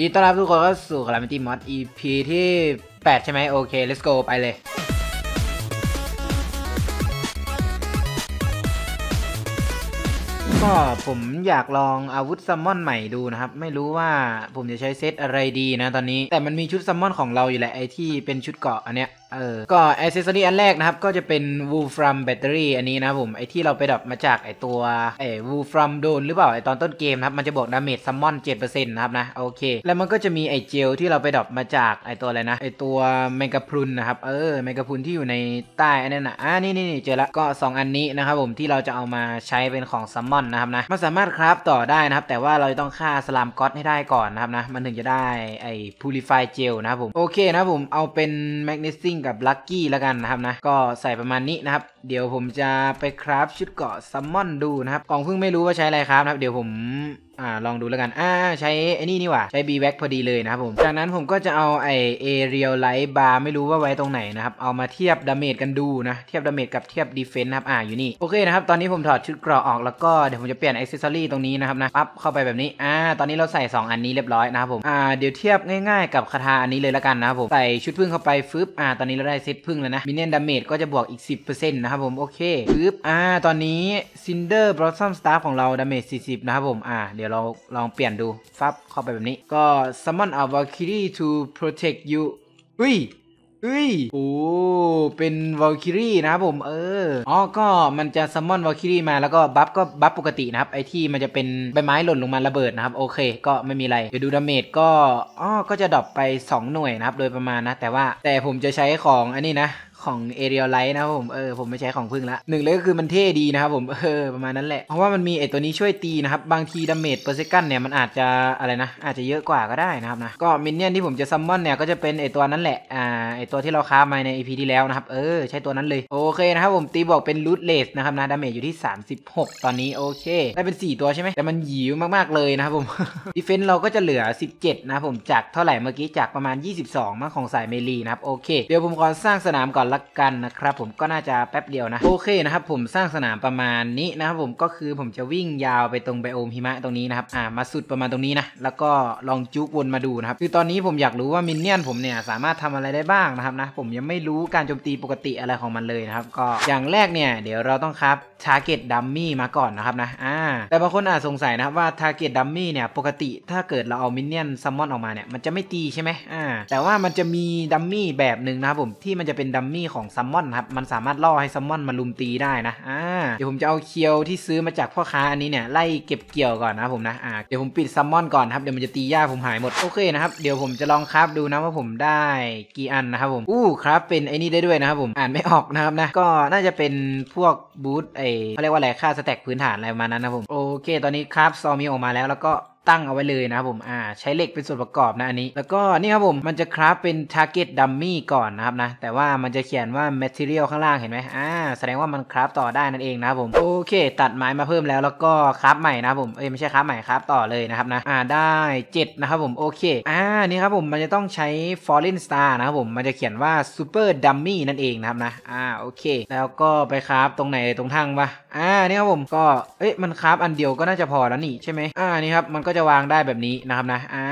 ดีต้อนรับทุกคนเข้าสู่ Calamity Mod EP ที่ 8 ใช่ไหมโอเค let's go ไปเลยก็ผมอยากลองอาวุธ summon ใหม่ดูนะครับ ไม่รู้ว่าผมจะใช้เซตอะไรดีนะตอนนี้ แต่มันมีชุด summon ของเราอยู่แหละไอที่เป็นชุดเกราะอันเนี้ยเออ ก็อ c เซสซอรี่อันแรกนะครับ ก็จะเป็น Wulfrum Battery อันนี้นะผม ไอที่เราไป drop มาจากไอตัวไอ Wulfrum Drone หรือเปล่า ไอตอนต้นเกมนะครับ มันจะบอก damage summon 7%นะครับนะ โอเค แล้วมันก็จะมีไอเจลที่เราไป drop มาจากไอตัวอะไรนะ ไอตัวแมงกะพรุนนะครับ เออ แมงกะพรุนที่อยู่ในใต้อันนั้นนะอ่านี่นี่เจอละก็ 2 อันนี้นะครับผม ที่เราจะเอามาใช้เป็นของ summon นะครับนะ มันสามารถ craft ต่อได้นะครับ แต่ว่าเราต้องฆ่า Slime God ให้ได้ก่อนนะครับนะ มันถึงจะได้ไอ Purified Gel นะครับผม โอเคนะครับผม เอาเป็น Magnesium กักับลักกี้แล้วกันนะครับนะ ก็ใส่ประมาณนี้นะครับ เดี๋ยวผมจะไป craft ชุดเกราะ summon ดูนะครับกล่องเพิ่งไม่รู้ว่าใช้อะไรครับนะครับ เดี๋ยวผม อ่าลองดูแล้วกันอ่าใช้ไอ้นี่นี่หว่าใช้ b ีแว็กพอดีเลยนะครับผมจากนั้นผมก็จะเอาไอ Aerialite Bar ไม่รู้ว่าไว้ตรงไหนนะครับเอามาเทียบ damage กันดูนะเทียบ damage กับเทียบ defense นะครับอ่าอยู่นี่โอเคนะครับตอนนี้ผมถอดชุดเกราะออกแล้วก็เดี๋ยวผมจะเปลี่ยน accessory ตรงนี้นะครับนะปั๊บเข้าไปแบบนี้อ่าตอนนี้เราใส่ 2 อันนี้เรียบร้อยนะครับผมอ่าเดี๋ยวเทียบง่ายๆ กับคาถาอันนี้เลยแล้วกันนะครับผมใส่ชุดผึ้งเข้าไปฟึบอ่าตอนนี้เราได้เซตพึ้งแล้วนะ minion damage ก็จะบวกอีก 10%นะครับผมโอเคฟึบอ่าตอนนี้ Cinder Blossom Staff ของเรา damage 40นะครับผมอ่าเดี๋ยวเราลองเปลี่ยนดูฟับเข้าไปแบบนี้ ก็ summons a valkyrie to protect you อุ้ยเฮ้ยโอ้เป็น Valkyrie นะครับผมเอออ๋อก็มันจะ summon Valkyrie มาแล้วก็ buff ก็ buff ปกตินะครับไอที่มันจะเป็นใบไม้หล่นลงมาระเบิดนะครับโอเค ก็ไม่มีอะไรเดี๋ยวดู damage ก็อ๋อก็จะ drop ไป 2 หน่วยนะครับโดยประมาณนะ แต่ว่าแต่ผมจะใช้ของอันนี้นะ ของ Aerialite นะครับผมเออผมไม่ใช้ของผึ้งละหนึ่งเลยก็คือมันเท่ดีนะครับผมเออประมาณนั้นแหละเพราะว่ามันมีไอตัวนี้ช่วยตีนะครับ บางที damage per second เนี่ยมันอาจจะอะไรนะ อาจจะเยอะกว่าก็ได้นะครับนะก็ minion ที่ผมจะ summon เนี่ยก็จะเป็นไอตัวนั้นแหละอ่าไอตัวที่เราฆ่ามาใน EP ที่แล้วนะครับเออใช้ตัวนั้นเลยโอเคนะครับผมตีบอกเป็น Ruthless นะครับนะ damage อยู่ที่ 36 ตอนนี้โอเค ได้เป็น 4 ตัวใช่ไหมแต่มันหยิวมากๆเลยนะครับผม defense เราก็จะเหลือ 17 นะครับผมจากเท่าไหร่เมื่อกี้จากประมาณ 22มาของสาย melee นะครับโอเคเดี๋ยวผมขอสร้างสนามก่อนละกันนะครับผมก็น่าจะแป๊บเดียวนะโอเคนะครับผมสร้างสนามประมาณนี้นะครับผมก็คือผมจะวิ่งยาวไปตรง biome หิมะตรงนี้นะครับอ่ามาสุดประมาณตรงนี้นะแล้วก็ลองจุกวนมาดูนะครับคือตอนนี้ผมอยากรู้ว่า minion ผมเนี่ยสามารถทำอะไรได้บ้างนะครับนะผมยังไม่รู้การโจมตีปกติอะไรของมันเลยนะครับก็อย่างแรกเนี่ยเดี๋ยวเราต้อง craft target dummy มาก่อนนะครับนะอ่าแต่บางคนอาจสงสัยนะครับว่า target dummy เนี่ยปกติถ้าเกิดเราเอา minion summon ออกมาเนี่ยมันจะไม่ตีใช่ไหมอ่าแต่ว่ามันจะมี dummy แบบหนึ่งนะครับผมที่มันจะเป็น dummy ของ summon ครับมันสามารถล่อให้ summon มารุมตีได้นะอ่าเดี๋ยวผมจะเอาเคียวที่ซื้อมาจากพ่อค้าอันนี้เนี่ยไล่เก็บเกี่ยวก่อนนะผมนะอ่าเดี๋ยวผมปิด summon ก่อนครับเดี๋ยวมันจะตียาผมหายหมดโอเคนะครับเดี๋ยวผมจะลอง craft ดูนะว่าผมได้กี่อันนะครับผมอู้ craft เป็นไอ้นี่ได้ด้วยนะครับผมอ่านไม่ออกนะครับนะก็น่าจะเป็นพวก boost ไอเขาเรียกว่าอะไรค่า stat พื้นฐานอะไรประมาณนั้นนะผมโอเค ตอนนี้ craft dummy ออกมาแล้วแล้วก็ ตั้งเอาไว้เลยนะครับผมอ่าใช้เหล็กเป็นส่วนประกอบนะอันนี้ แล้วก็นี่ครับผมมันจะคราฟเป็น target dummy ก่อนนะครับนะแต่ว่ามันจะเขียนว่า material ข้างล่างเห็นไหมอ่าแสดงว่ามันคราฟต่อได้นั่นเองนะครับผมโอเค ตัดไม้มาเพิ่มแล้วแล้วก็คราฟใหม่นะครับผมเอ้ยไม่ใช่คราฟใหม่คราฟต่อเลยนะครับนะอ่าได้7นะครับผมโอเคอ่านี่ครับผมมันจะต้องใช้ fallen star นะครับผมมันจะเขียนว่า super dummy นั่นเองนะครับนะอ่าโอเค แล้วก็ไปคราฟตรงไหนตรงทางปะอ่านี่ครับผมก็เอ้ยมันคราฟอันเดียวก็น่าจะพอแล้วนี่ใช่ไหมอ่านี่ครับมันก็จะวางได้แบบนี้นะครับนะ อ่า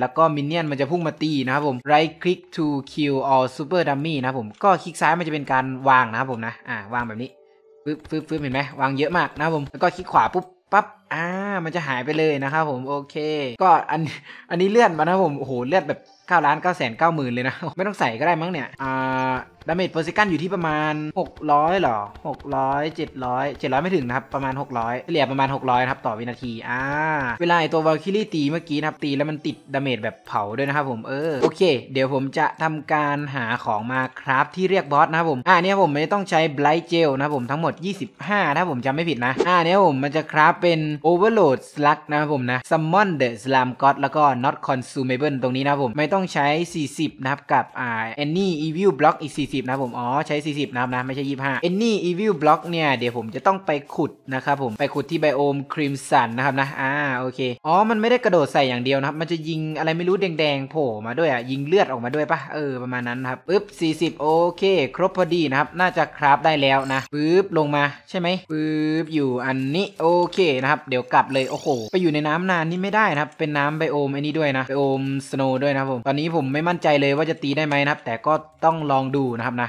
แล้วก็มินเนี่ยนมันจะพุ่งมาตีนะครับผม right click to kill all super dummy นะครับผม ก็คลิกซ้ายมันจะเป็นการวางนะครับผมนะ อ่า วางแบบนี้ ปึ๊บปึ๊บปึ๊บเห็นไหมวางเยอะมากนะครับผม แล้วก็คลิกขวาปุ๊บปั๊บ อ่า มันจะหายไปเลยนะครับผมโอเค ก็อันอันนี้เลื่อนมานะผมโอ้โหเลื่อนแบบ9ล้าน9แสน9หมื่นเลยนะ ไม่ต้องใส่ก็ได้มั้งเนี่ย อ่damage per second อยู่ที่ประมาณ 600หรอ 600 700 700 ไม่ถึงนะครับ ประมาณ 600เฉลี่ยประมาณ 600นะครับต่อวินาที อ่า เวลาไอตัว Valkyrie ตีเมื่อกี้นะครับ ตีแล้วมันติด damage แบบเผาด้วยนะครับผม เออ โอเค เดี๋ยวผมจะทำการหาของมา craft ที่เรียกบอสนะครับผม อ่าเนี่ยผมไม่ต้องใช้ Blighted Gel นะครับผมทั้งหมด 25 ถ้าผมจำไม่ผิดนะ อ่าเนี่ยผมมันจะคราฟเป็น Overload Slug นะครับผมนะ Summons the Slime God แล้วก็ Not Consumable ตรงนี้นะครับผมไม่ต้องใช้ 40 นะครับกับอ่า Any Evil Block อีก 40 นะครับผมอ๋อใช้ 40 นะครับนะไม่ใช่ 25 Any Evil Block เนี่ยเดี๋ยวผมจะต้องไปขุดนะครับผมไปขุดที่ไบโอม Crimson นะครับนะอ่าโอเคอ๋อมันไม่ได้กระโดดใส่อย่างเดียวนะครับ มันจะยิงอะไรไม่รู้แดงๆโผล่มาด้วยอะยิงเลือดออกมาด้วยปะเออประมาณนั้นครับปึ๊บ40 โอเค ครบพอดีนะครับน่าจะคราฟได้แล้วนะปึ๊บลงมาใช่ไหมปึ๊บอยู่อันนี้โอเคนะครับเดี๋ยวกลับเลยโอ้โหไปอยู่ในน้ำนานนี่ไม่ได้นะครับ เป็นน้ำไบโอมไอ้นี่ด้วยนะไบโอมสโนว์ด้วยนะผมตอนนี้ผมไม่มั่นใจเลยว่าจะตีได้ไหมนะครับ แต่ก็ต้องลองดูนะครับนะ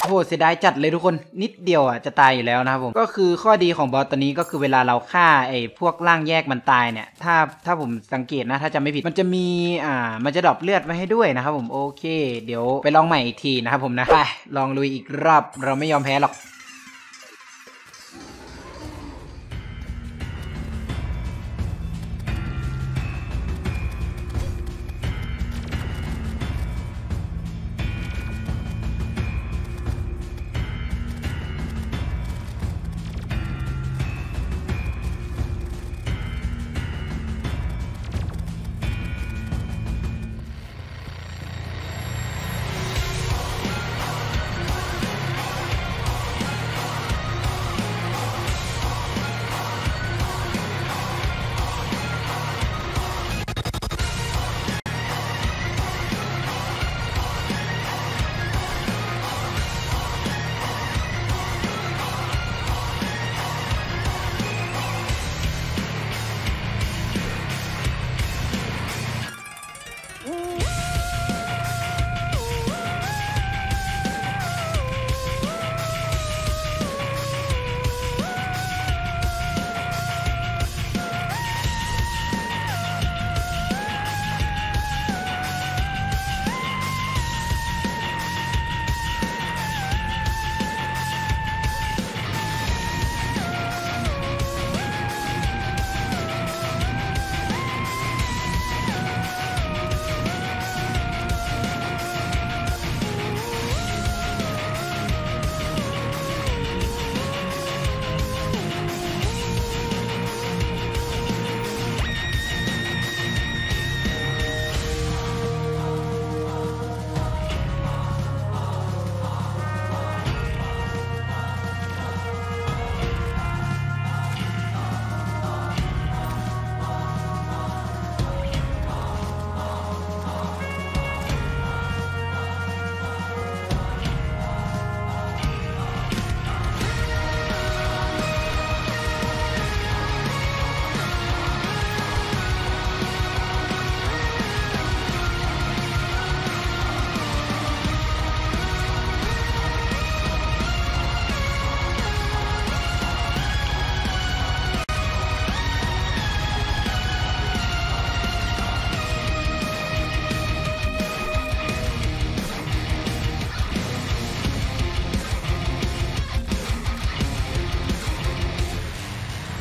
โอ้โหเสียดายจัดเลยทุกคนนิดเดียวอะจะตายอยู่แล้วนะครับผมก็คือข้อดีของบอสตัวนี้ก็คือเวลาเราฆ่าไอ้พวกร่างแยกมันตายเนี่ย ถ้าถ้าผมสังเกตนะ ถ้าจะไม่ผิดมันจะมีอ่ามันจะดรอปเลือดไว้ให้ด้วยนะครับผมโอเค เดี๋ยวไปลองใหม่อีกทีนะครับผมนะไปลองลุยอีกรอบเราไม่ยอมแพ้หรอก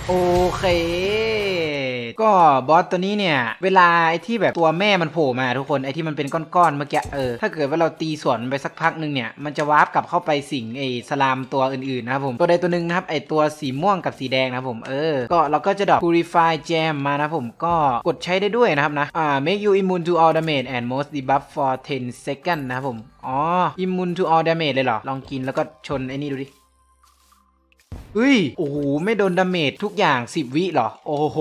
โอเค ก็บอสตัวนี้เนี่ย เวลาไอ้ที่แบบตัวแม่มันโผล่มาทุกคนไอ้ที่มันเป็นก้อนๆเมื่อกี้เออถ้าเกิดว่าเราตีสวนไปสักพักหนึ่งเนี่ยมันจะวาร์ปกลับเข้าไปสิงไอ้สลามตัวอื่นๆนะครับผมตัวใดตัวหนึ่งนะครับไอ้ตัวสีม่วงกับสีแดงนะครับผมเออก็เราก็จะดรอป purify gem มานะผมก็กดใช้ได้ด้วยนะครับนะอ่า make you immune to all damage and most debuff for 10 second นะครับผมอ๋อ immune to all damage เลยเหรอลองกินแล้วก็ชนไอ้นี่ดูดิ เฮ้ย โอ้โห ไม่โดนดาเมจทุกอย่าง 10 วิเหรอ โอ้โห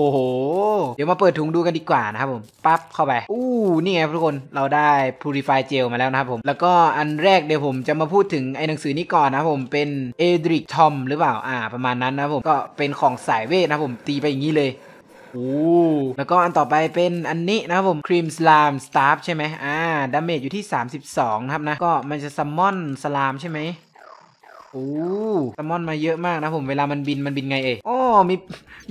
เดี๋ยวมาเปิดถุงดูกันดีกว่านะครับผม ปั๊บเข้าไป อู้ นี่ไงทุกคน เราได้ Purify Gel มาแล้วนะครับผม แล้วก็อันแรกเดี๋ยวผมจะมาพูดถึงไอ้หนังสือนี้ก่อนนะครับผม เป็น Edric Tom หรือเปล่า อ่า ประมาณนั้นนะครับผม ก็เป็นของสายเวทนะครับผม ตีไปอย่างนี้เลยโอ้แล้วก็อันต่อไปเป็นอันนี้นะครับผม Cream Slam Staff ใช่ไหมอ่า damage อยู่ที่ 32 นะครับนะ ก็มันจะ summon slime ใช่ไหม อ้ summon มาเยอะมากนะผมเวลามันบินมันบินไงเอ่ยอ๋อมี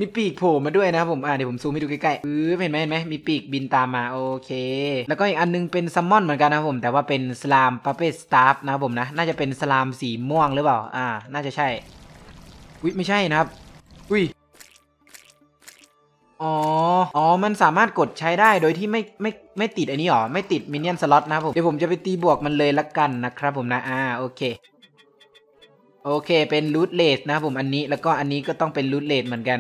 มีปีกโผล่มาด้วยนะครับผมอ่าเดี๋ยวผมซูมให้ดูใกล้ๆอือเห็นไหมเห็นไหมมีปีกบินตามมาโอเค แล้วก็อีกอันนึงเป็น summon เหมือนกันนะครับผม แต่ว่าเป็น Slime Puppet Staff นะครับผมนะน่าจะเป็น slime สีม่วงหรือเปล่าอ่า น่าจะใช่อุ้ยไม่ใช่นะครับอุ้ยอ๋อ อ๋อ มันสามารถกดใช้ได้โดยที่ไม่ไม่ไม่ติดอันนี้หรอ ไม่ติดมินเนี่ยนสล็อตนะครับผม เดี๋ยวผมจะไปตีบวกมันเลยละกันนะครับผมนะ อ่า โอเค โอเคเป็นรูทเลสนะครับผมอันนี้แล้วก็อันนี้ก็ต้องเป็นรูทเลสเหมือนกัน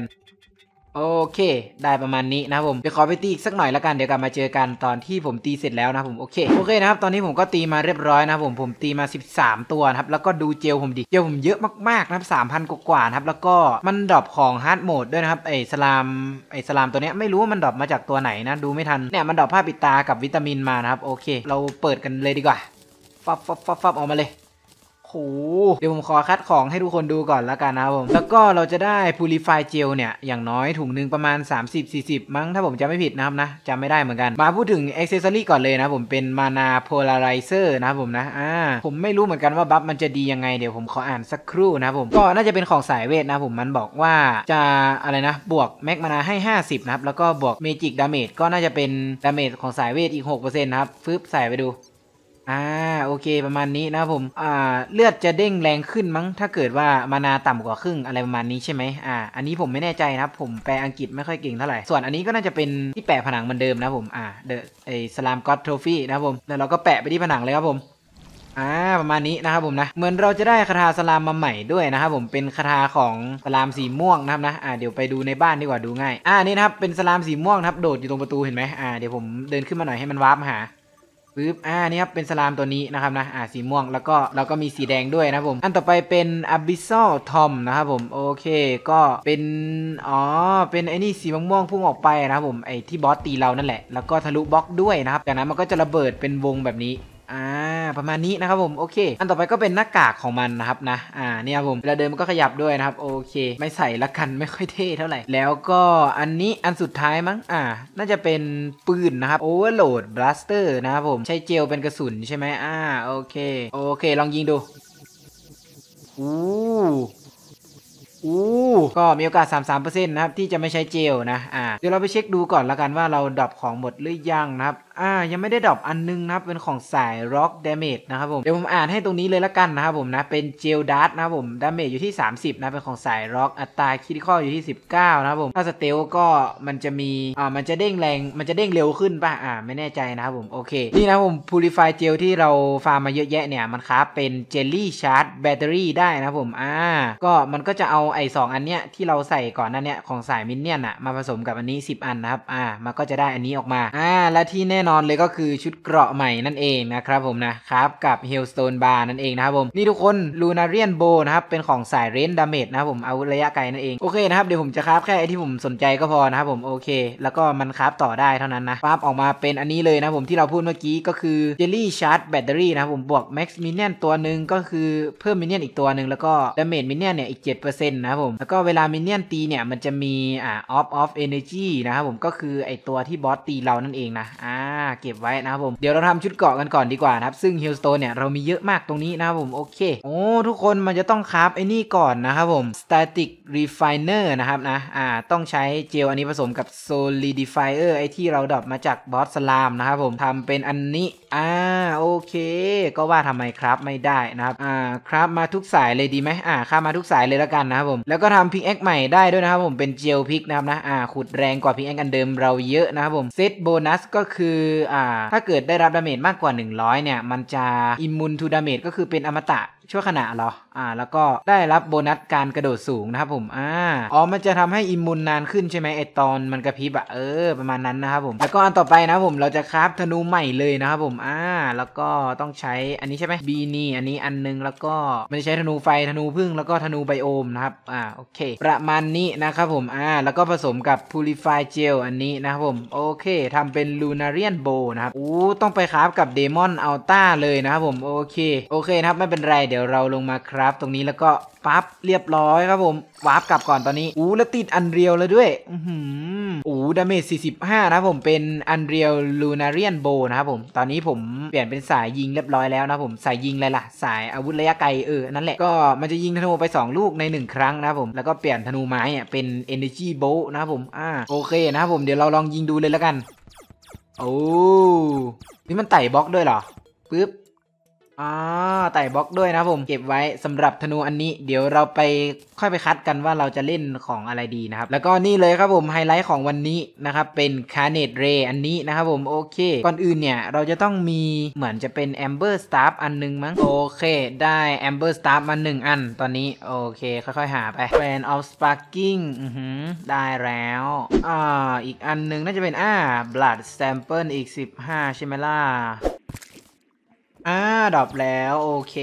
โอเค ได้ประมาณนี้นะครับผมเดี๋ยวขอไปตีอีกสักหน่อยละกันเดี๋ยวกลับมาเจอกันตอนที่ผมตีเสร็จแล้วนะผมโอเคโอเคนะครับตอนนี้ผมก็ตีมาเรียบร้อยนะผมผมตีมา 13 ตัวนะครับแล้วก็ดูเจลผมดิเจลผมเยอะมากๆนะครับ3,000กว่าๆนะครับแล้วก็มัน drop ของ hard mode ด้วยนะครับไอ้ slime ไอ้ slime ตัวเนี้ยไม่รู้ว่ามัน drop มาจากตัวไหนนะดูไม่ทันเนี่ยมัน drop ผ้าปิดตากับวิตามินมานะครับโอเค เราเปิดกันเลยดีกว่าฟับฟับฟับฟับออกมาเลย เดี๋ยวผมขอคัดของให้ทุกคนดูก่อนแล้วกันนะครับผม แล้วก็เราจะได้ Purified Gel เนี่ย อย่างน้อยถุงหนึ่งประมาณ 30-40 มั้งถ้าผมจำไม่ผิดนะครับนะจำไม่ได้เหมือนกัน มาพูดถึง Accessory ก่อนเลยนะผมเป็น Mana Polarizer นะครับผมนะ อ่า ผมไม่รู้เหมือนกันว่าบัฟมันจะดียังไง เดี๋ยวผมขออ่านสักครู่นะครับผม ก็น่าจะเป็นของสายเวทนะผม มันบอกว่าจะอะไรนะ บวกแม็กมานาให้ 50 นะครับ แล้วก็บวก Magic Damage ก็น่าจะเป็น Damage ของสายเวทอีก 6%นะครับ ฟึบใส่ไปดู อ่าโอเคประมาณนี้นะครับผมอ่าเลือดจะเด้งแรงขึ้นมั้งถ้าเกิดว่ามานาต่ำกว่าครึ่งอะไรประมาณนี้ใช่ไหมอ่าอันนี้ผมไม่แน่ใจนะครับผมแปลอังกฤษไม่ค่อยเก่งเท่าไหร่ส่วนอันนี้ก็น่าจะเป็นที่แปะผนังเหมือนเดิมนะผมอ่าเดอะไอสลามก็อตโทฟี่นะครับผมแล้วเราก็แปะไปที่ผนังเลยครับผมอ่าประมาณนี้นะครับผมนะเหมือนเราจะได้คาถาสลามมาใหม่ด้วยนะครับผมเป็นคาถาของสลามสีม่วงนะครับนะอ่าเดี๋ยวไปดูในบ้านดีกว่าดูง่ายอ่านี่นะครับเป็นสลามสีม่วงครับโดดอยู่ตรงประตูเห็นไหมอ่าเดี๋ยวผมเดินขึ้นมาหน่อยให้มันวาร์ปหา ปึ๊บอ่านี่ครับเป็นสลามตัวนี้นะครับนะอ่าสีม่วงแล้วก็เราก็มีสีแดงด้วยนะผมอันต่อไปเป็น Abyssal Tom นะครับผมโอเคก็เป็นอ๋อเป็นไอ้นี่สีม่วงๆพุ่งออกไปนะครับผมไอ้ที่บอสตีเรานั่นแหละแล้วก็ทะลุบล็อกด้วยนะครับจากนั้นมันก็จะระเบิดเป็นวงแบบนี้อ่า ประมาณนี้นะครับผมโอเค อันต่อไปก็เป็นหน้ากากของมันนะครับนะอ่าเนี่ยผมเวลาเดินมันก็ขยับด้วยนะครับโอเค ไม่ใส่ละกันไม่ค่อยเท่เท่าไหร่ แล้วก็อันนี้อันสุดท้ายมั้งอ่า น่าจะเป็นปืนนะครับ Overload Blaster นะครับผมใช้เจลเป็นกระสุนใช่ไหมอ่าโอเคโอเค ลองยิงดูอู้อู้ก็มีโอกาส 33%นะครับ ที่จะไม่ใช้เจลนะ อ่า เดี๋ยวเราไปเช็คดูก่อนละกันว่าเรา drop ของหมดหรือยังนะครับ อ่ายังไม่ได้ drop อันนึงนะครับเป็นของสาย Rogue Damage นะครับผมเดี๋ยวผมอ่านให้ตรงนี้เลยละกันนะครับผมนะเป็น Gel Dart นะครับผม damage อยู่ที่ 30นะเป็นของสาย Rock อัตราคิดข้ออยู่ที่ 19นะครับผมถ้า stealth ก็มันจะมีอ่ามันจะเด้งแรงมันจะเด้งเร็วขึ้นป่ะอ่าไม่แน่ใจนะครับผมโอเคนี่นะผม Purified Gel ที่เราฟาร์มมาเยอะแยะเนี่ยมันครับเป็น Jelly Charge Battery ได้นะครับผมอ่าก็มันก็จะเอาไอ้สองอันเนี้ยที่เราใส่ก่อนนั้นเนี้ยของสายมินเนี่ยนอะมาผสมกับอันนี้ 10 อันนะครับอ่ามันก็จะได้อันนี้ออกมาอ่าและที่แน่นอนเลยก็คือชุดเกราะใหม่นั่นเองนะครับผมนะครับกับ Hailstone Bar นั่นเองนะครับผมนี่ทุกคน Lunarian Bow นะครับเป็นของสาย Range Damage นะครับผมเอาระยะไกลนั่นเองโอเคนะครับเดี๋ยวผมจะคราฟแค่ไอที่ผมสนใจก็พอนะครับผมโอเค แล้วก็มันคราฟต่อได้เท่านั้นนะคราฟออกมาเป็นอันนี้เลยนะผมที่เราพูดเมื่อกี้ก็คือ Jelly Charge Battery นะครับผมบวก Max Minion ตัวหนึ่งก็คือเพิ่ม Minion อีกตัวหนึ่งแล้วก็ Damage Minion เนี่ยอีก7%นะครับผมแล้วก็เวลา Minion ตีเนี่ยมันจะมีอ่า Off Off Energy นะครับผมก็คือไอตัวที่บอสตีเรานั่นเองนะอ่าเก็บไว้นะครับผม เดี๋ยวเราทำชุดเกาะกันก่อนดีกว่านะครับ ซึ่ง Hillstone เนี่ยเรามีเยอะมากตรงนี้นะครับผมโอเค โอ้ทุกคนมันจะต้องคราฟไอ้นี่ก่อนนะครับผม Static Refiner นะครับนะ อ่า ต้องใช้เจลอันนี้ผสมกับ Solidifier ไอที่เราดรอปมาจากบอสสลามนะครับผมทำเป็นอันนี้ อ่า โอเค ก็ว่าทำไม craft ไม่ได้นะครับ อ่า craft มาทุกสายเลยดีไหมอ่าข้ามาทุกสายเลยแล้วกันนะครับผม แล้วก็ทำ pickaxe ใหม่ได้ด้วยนะครับผม เป็น Gelpick นะครับนะ อ่า ขุดแรงกว่า pickaxe อันเดิมเราเยอะนะครับผม set bonus ก็คืออ่าถ้าเกิดได้รับ damage มากกว่า 100 เนี่ย มันจะ immune to damage ก็คือเป็นอมตะชั่วขณะเหรอ อ่า แล้วก็ได้รับโบนัสการกระโดดสูงนะครับผมอ่าอ๋อมันจะทำให้ immune นานขึ้นใช่ไหมไอตอนมันกระพริบอะเออประมาณนั้นนะครับผมแล้วก็อันต่อไปนะผมเราจะคราฟธนูใหม่เลยนะครับผมอ่าแล้วก็ต้องใช้อันนี้ใช่ไหมบีนี่อันนี้อันนึงแล้วก็มันจะใช้ธนูไฟธนูพึ่งแล้วก็ธนูไบโอมนะครับอ่าโอเค ประมาณนี้นะครับผมอ่าแล้วก็ผสมกับ Purify Gel อันนี้นะครับผมโอเคทำเป็น Lunarian Bow นะครับอู้ต้องไปคราฟกับ Demon Alta เลยนะครับผมโอเคโอเคนะครับไม่เป็นไรเดี๋ยวเราลงมาครับตรงนี้แล้วก็ปั๊บเรียบร้อยครับผมวาร์ปกลับก่อนตอนนี้อู้แล้วติด Unreal เลยด้วยอือหืออู้ damage 45 นะครับผมเป็น Unreal Lunarian Bow นะครับผมตอนนี้ผมเปลี่ยนเป็นสายยิงเรียบร้อยแล้วนะผมสายยิงอะไรล่ะ สายอาวุธระยะไกลเออนั่นแหละก็มันจะยิงธนูไป 2 ลูกใน 1 ครั้งนะครับผมแล้วก็เปลี่ยนธนูไม้อะเป็น energy bolt นะครับผมอ่าโอเคนะครับผมเดี๋ยวเราลองยิงดูเลยแล้วกันโอ้นี่มันไต่บล็อกด้วยเหรอปึ๊บ อ่าไต่บล็อกด้วยนะผมเก็บไว้สำหรับธนูอันนี้ เดี๋ยวเราไปค่อยไปคัดกันว่าเราจะเล่นของอะไรดีนะครับ แล้วก็นี่เลยครับผมไฮไลท์ของวันนี้นะครับเป็น Carnage Ray อันนี้นะครับผมโอเค ก่อนอื่นเนี่ยเราจะต้องมีเหมือนจะเป็น Amber Staff อันนึงมั้งโอเค ได้ Amber Staff มาหนึ่งอันตอนนี้โอเค ค่อยๆหาไป Wand of Sparking อือหือได้แล้วอ่าอีกอันนึงน่าจะเป็นอ่า Blood Sample อีก 15ใช่ไหมล่ะ อ่า drop แล้วโอเค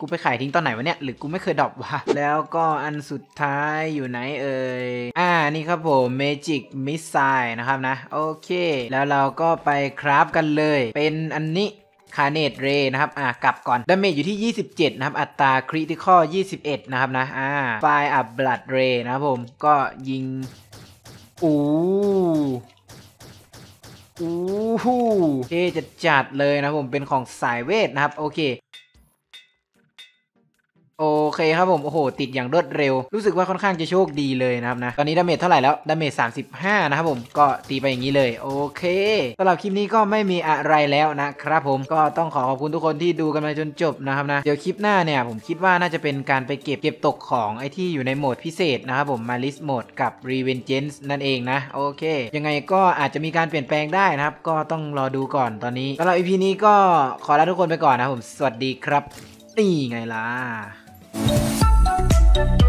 กูไปขายทิ้งตอนไหนวะเนี่ย หรือกูไม่เคย drop วะ แล้วก็อันสุดท้ายอยู่ไหนเอ่ย อ่านี่ครับผม Magic Missile นะครับนะ โอเค แล้วเราก็ไป craft กันเลย เป็นอันนี้ Carnage Ray นะครับ อ่ากลับก่อน damage อยู่ที่ 27 นะครับ อัตรา critical 21 นะครับนะ อ่า fire a blood ray นะครับผม ก็ยิง อู้ อู้หูเท่จะจัดเลยนะผมเป็นของสายเวทนะครับ โอเค โอเคครับผม โอ้โห ติดอย่างรวดเร็ว รู้สึกว่าค่อนข้างจะโชคดีเลยนะครับนะ ตอนนี้ damage เท่าไหร่แล้ว damage 35 นะครับผม ก็ตีไปอย่างนี้เลย โอเคสำหรับคลิปนี้ก็ไม่มีอะไรแล้วนะครับผม ก็ต้องขอขอบคุณทุกคนที่ดูกันมาจนจบนะครับนะ เดี๋ยวคลิปหน้าเนี่ยผมคิดว่าน่าจะเป็นการไปเก็บเก็บตกของไอที่อยู่ในโหมดพิเศษนะครับผม Malice Mode กับ Revengeance นั่นเองนะ โอเค ยังไงก็อาจจะมีการเปลี่ยนแปลงได้นะครับ ก็ต้องรอดูก่อนตอนนี้สำหรับ EP นี้ก็ขอลาทุกคนไปก่อนนะผม สวัสดีครับ นี่ไงล่ะ Bye.